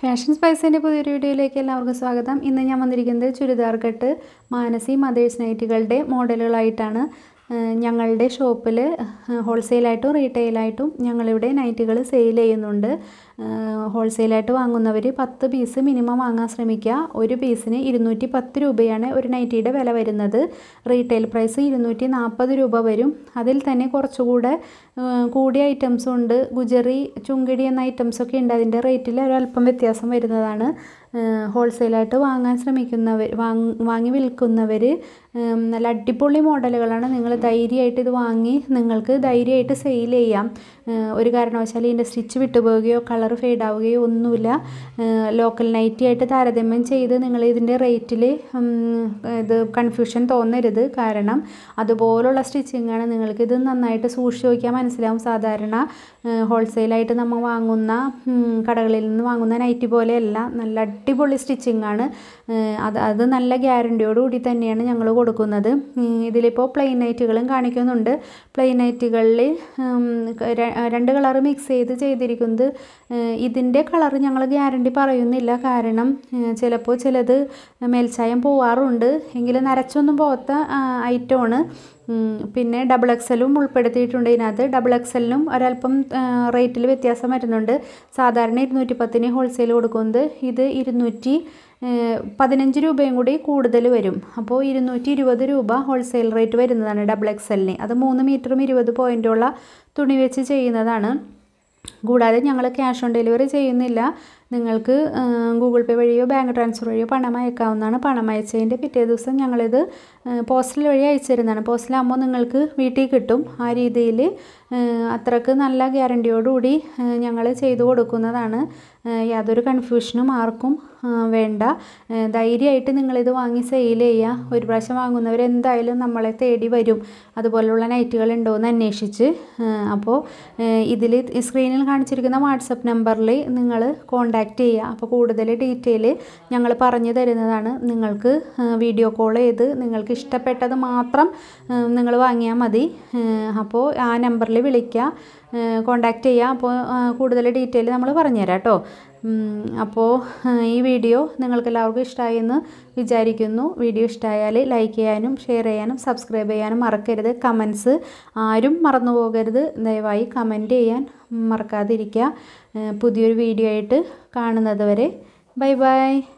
Fashion സ്പൈസിന്റെ പുതിയൊരു വീഡിയോയിലേക്ക് എല്ലാവർക്കും സ്വാഗതം. ഇന്ന് ഞാൻ വന്നിരിക്കുന്നത് ചുരിദാർ കട്ട് മാനസി മദേഴ്സ് നൈറ്റുകളുടെ മോഡലുകളായിട്ടാണ്. ഞങ്ങളുടെ ഷോപ്പിൽ ഹോൾസെയിലായിട്ടും റീറ്റെയിലായിട്ടും ഞങ്ങളിവിടെ നൈറ്റുകൾ സെയിൽ ചെയ്യുന്നുണ്ട്. ഹോൾസെയിലായിട്ട് വാങ്ങുന്നവർ പത്ത് പീസ് മിനിമം വാങ്ങാൻ ശ്രമിക്കുക. ഒരു പീസിന് ഇരുന്നൂറ്റി പത്ത് രൂപയാണ് ഒരു നൈറ്റിയുടെ വില വരുന്നത്. റീറ്റെയിൽ പ്രൈസ് ഇരുന്നൂറ്റി നാൽപ്പത് രൂപ വരും. അതിൽ തന്നെ കുറച്ചുകൂടെ കൂടിയ ഐറ്റംസും ഉണ്ട്. ഗുജറി ചുങ്കിടി എന്ന ഐറ്റംസൊക്കെ ഉണ്ട്. അതിന്റെ റേറ്റിൽ ഒരല്പം വ്യത്യാസം വരുന്നതാണ്. ഹോൾസെയിലായിട്ട് വാങ്ങാൻ ശ്രമിക്കുന്നവർ വാങ്ങി വിൽക്കുന്നവർ നല്ല അടിപൊളി മോഡലുകളാണ്. നിങ്ങൾ ധൈര്യമായിട്ട് ഇത് വാങ്ങി നിങ്ങൾക്ക് ധൈര്യമായിട്ട് സെയിൽ ചെയ്യാം. ഒരു കാരണവശാലും ഇതിന്റെ സ്റ്റിച്ച് വിട്ടുപോവുകയോ കളർ ഫെയ്ഡ് ആവുകയോ ഒന്നുമില്ല. ലോക്കൽ നൈറ്റി ആയിട്ട് താരതമ്യം ചെയ്ത് നിങ്ങൾ ഇതിന്റെ റേറ്റിൽ ഇത് കൺഫ്യൂഷൻ തോന്നരുത്. കാരണം അതുപോലുള്ള സ്റ്റിച്ചിങ്ങാണ് നിങ്ങൾക്ക് ഇത് നന്നായിട്ട് സൂക്ഷിച്ച് നോക്കിയാൽ മനസ്സിലാവും. സാധാരണ ഹോൾസെയിലായിട്ട് നമ്മൾ വാങ്ങുന്ന കടകളിൽ നിന്ന് വാങ്ങുന്ന നൈറ്റി പോലെയല്ല. നല്ല അടിപൊളി സ്റ്റിച്ചിങ്ങാണ് അത് അത് നല്ല ഗ്യാരണ്ടിയോട് കൂടി തന്നെയാണ് ഞങ്ങൾ കൊടുക്കുന്നത്. ഇതിലിപ്പോൾ പ്ലെയിൻ നൈറ്റുകളും കാണിക്കുന്നുണ്ട്. പ്ലെയിൻ നൈറ്റുകളിൽ രണ്ട് കളർ മിക്സ് ചെയ്ത് ചെയ്തിരിക്കുന്നത് ഇതിന്റെ കളർ ഞങ്ങൾ ഗ്യാരണ്ടി പറയുന്നില്ല. കാരണം ചിലപ്പോൾ ചിലത് മേൽച്ചായം പോവാറുണ്ട്. എങ്കിലും നരച്ചൊന്നും പോകാത്ത ഐറ്റമാണ്. പിന്നെ ഡബിൾ എക്സലും ഉൾപ്പെടുത്തിയിട്ടുണ്ട്. ഇതിനകത്ത് ഡബിൾ എക്സലിനും ഒരല്പം റേറ്റിൽ വ്യത്യാസം വരുന്നുണ്ട്. സാധാരണ ഇരുന്നൂറ്റി പത്തിന് ഹോൾസെയിൽ കൊടുക്കുന്നത് ഇത് ഇരുന്നൂറ്റി പതിനഞ്ച് രൂപയും കൂടി കൂടുതൽ വരും. അപ്പോൾ ഇരുന്നൂറ്റി ഇരുപത് രൂപ ഹോൾസെയിൽ റേറ്റ് വരുന്നതാണ് ഡബിൾ എക്സലിന് അത് മൂന്ന് മീറ്ററും ഇരുപത് പോയിന്റുള്ള തുണി വെച്ച് ചെയ്യുന്നതാണ്. കൂടാതെ ഞങ്ങൾ ക്യാഷ് ഓൺ ഡെലിവറി ചെയ്യുന്നില്ല. നിങ്ങൾക്ക് ഗൂഗിൾ പേ വഴിയോ ബാങ്ക് ട്രാൻസ്ഫർ വഴിയോ പണം അയക്കാവുന്നതാണ്. പണം അയച്ചതിന്റെ പിറ്റേ ദിവസം ഞങ്ങളിത് പോസ്റ്റൽ വഴി അയച്ചു തരുന്നതാണ് പോസ്റ്റലാകുമ്പോൾ നിങ്ങൾക്ക് വീട്ടിൽ കിട്ടും. ആ രീതിയിൽ അത്രയ്ക്ക് നല്ല ഗ്യാരണ്ടിയോടുകൂടി ഞങ്ങൾ ചെയ്തു കൊടുക്കുന്നതാണ്. യാതൊരു കൺഫ്യൂഷനും ആർക്കും വേണ്ട. ധൈര്യമായിട്ട് നിങ്ങളിത് വാങ്ങി സെയിൽ ചെയ്യുക ഒരു പ്രാവശ്യം വാങ്ങുന്നവർ എന്തായാലും നമ്മളെ തേടി വരും. അതുപോലുള്ള നൈറ്റുകൾ ഉണ്ടോ എന്ന് അന്വേഷിച്ച് അപ്പോൾ ഇതിൽ സ്ക്രീനിൽ കാണിച്ചിരിക്കുന്ന വാട്സപ്പ് നമ്പറിൽ നിങ്ങൾ കോൺടാക്റ്റ് ചെയ്യുക. അപ്പോൾ കൂടുതൽ ഡീറ്റെയിൽ ഞങ്ങൾ പറഞ്ഞു തരുന്നതാണ്. നിങ്ങൾക്ക് വീഡിയോ കോൾ ചെയ്ത് നിങ്ങൾക്ക് ഇഷ്ടപ്പെട്ടത് മാത്രം നിങ്ങൾ വാങ്ങിയാൽ മതി. അപ്പോൾ ആ നമ്പറിൽ വിളിക്കുക. കോണ്ടാക്റ്റ് ചെയ്യുക അപ്പോൾ കൂടുതൽ ഡീറ്റെയിൽ നമ്മൾ പറഞ്ഞുതരാം കേട്ടോ അപ്പോൾ ഈ വീഡിയോ നിങ്ങൾക്ക് എല്ലാവർക്കും ഇഷ്ടമായി എന്ന് വിചാരിക്കുന്നു. വീഡിയോ ഇഷ്ടമായാൽ ലൈക്ക് ചെയ്യാനും ഷെയർ ചെയ്യാനും സബ്സ്ക്രൈബ് ചെയ്യാനും മറക്കരുത്. കമൻസ് ആരും മറന്നു പോകരുത്. ദയവായി കമന്റ് ചെയ്യാൻ മറക്കാതിരിക്കുക. പുതിയൊരു വീഡിയോ ആയിട്ട് കാണുന്നത് വരെ. Bye bye